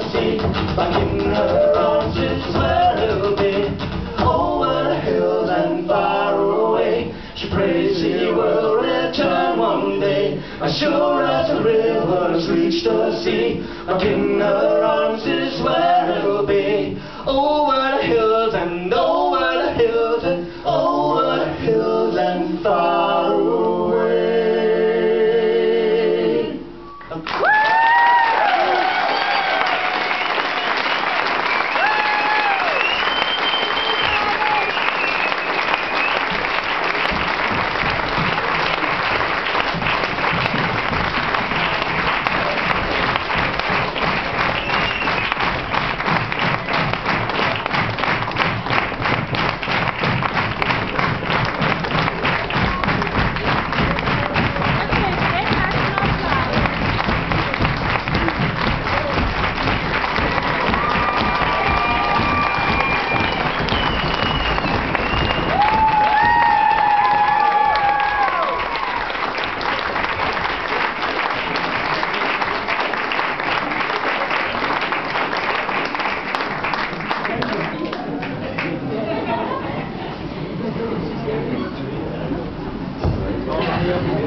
Back in her arms is where it'll be. Over the hills and far away. She prays he will return one day. Sure as the rivers reach the sea. Back in her Gracias.